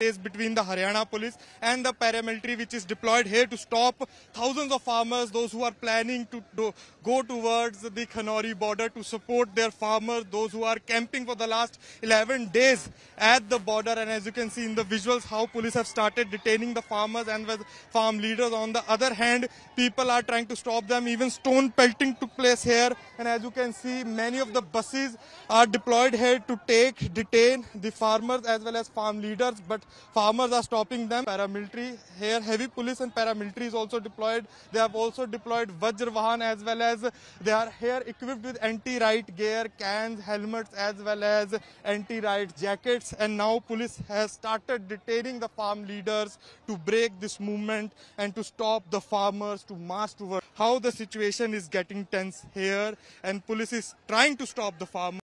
is between the Haryana police and the paramilitary which is deployed here to stop thousands of farmers, those who are planning to do, go towards the Khanauri border to support their farmers, those who are camping for the last 11 days at the border. And as you can see in the visuals, how police have started detaining the farmers and farm leaders. On the other hand, people are trying to stop them. Even stone pelting took place here. And as you can see, many of the buses are deployed here to take, detain the farmers as well as farm leaders. But farmers are stopping them. Paramilitary here, heavy police and paramilitary is also deployed. They have also deployed Vajra Vahan as well as they are here equipped with anti-riot gear, cans, helmets as well as anti-riot jackets. And now police has started detaining the farm leaders to break this movement and to stop the farmers to march towards how the situation is getting tense here and police is trying to stop the farmers.